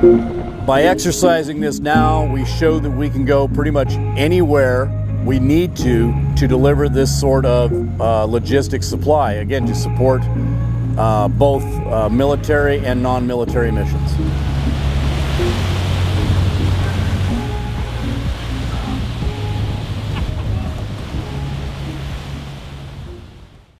By exercising this now, we show that we can go pretty much anywhere we need to to deliver this sort of uh, logistic supply, again, to support uh, both uh, military and non military missions.